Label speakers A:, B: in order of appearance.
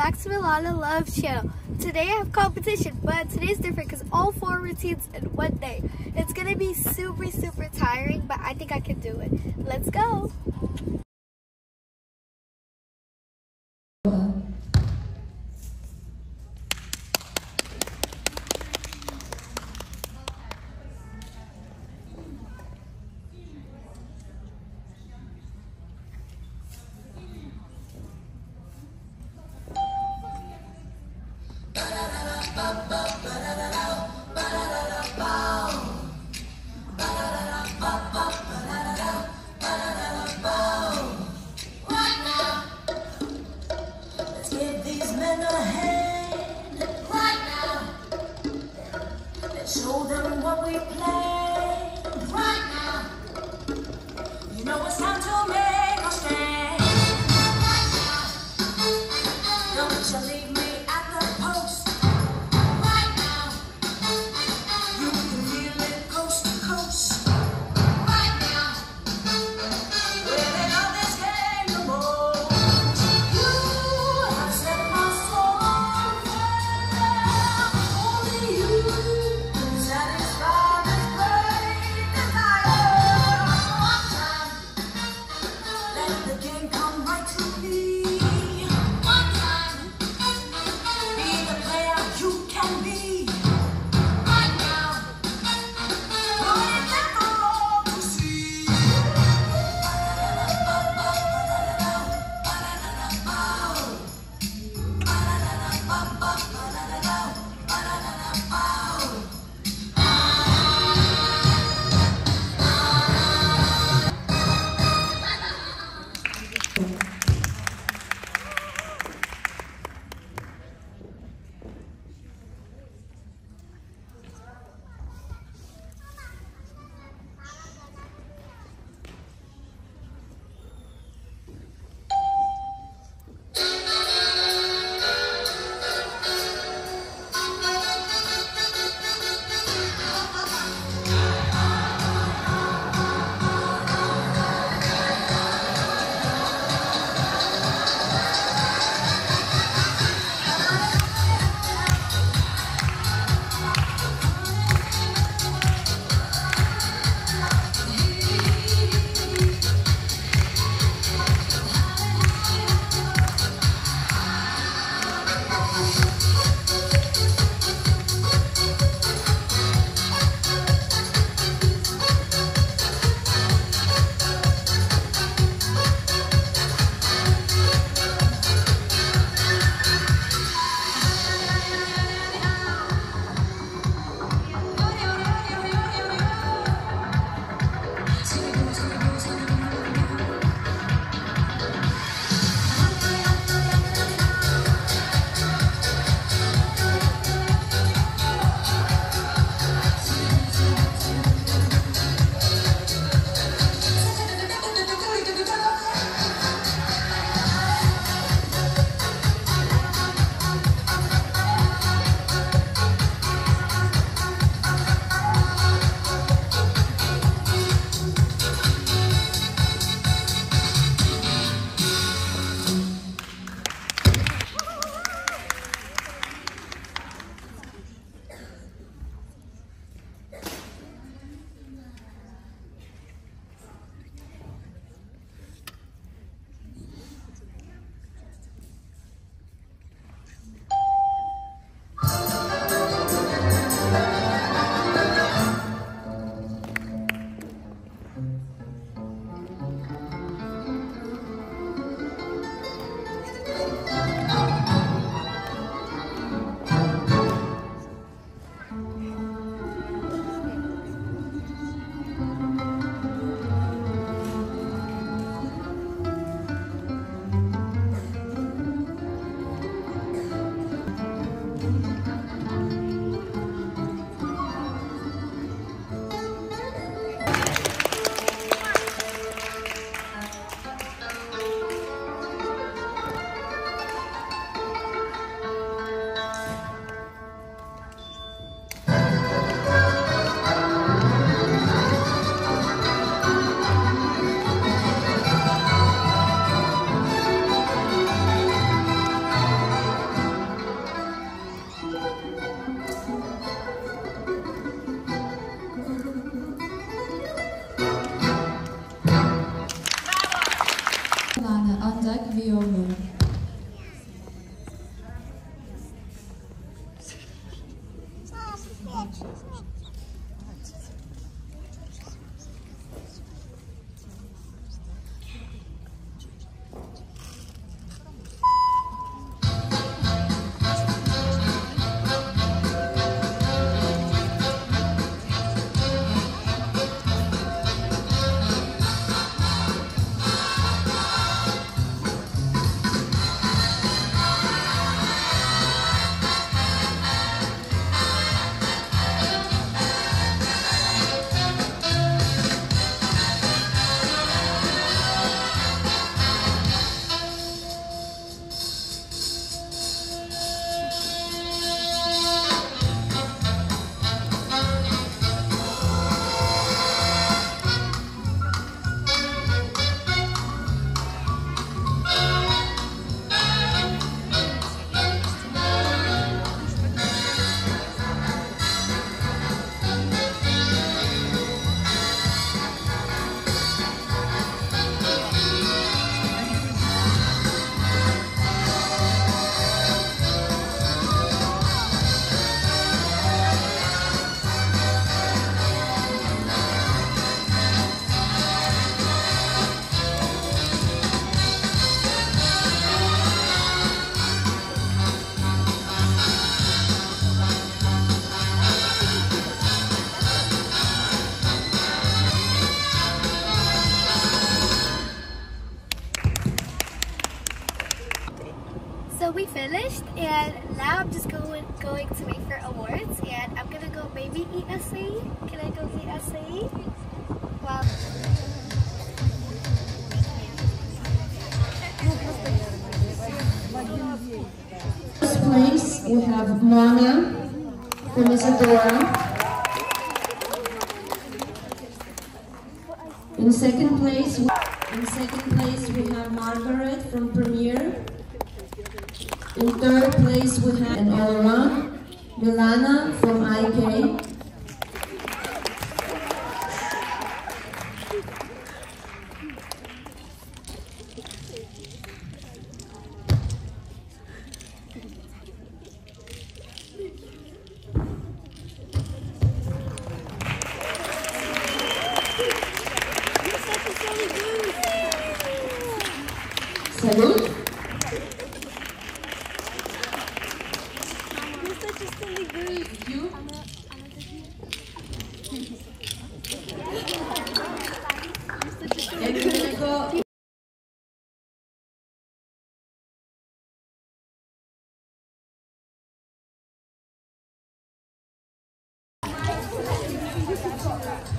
A: back to Milana Love channel. Today I have competition, but today's different because all four routines in one day. It's gonna be super, super tiring, but I think I can do it. Let's go.
B: Show them what we play
A: finished and now I'm just going going to make for awards and I'm gonna go maybe eat SAE. Can I go eat SAE? Wow.
C: First place, we have Mona from Isadora. In second place, in second place we have Margaret from Premier. In third place we have an around Milana from IK. 嗯。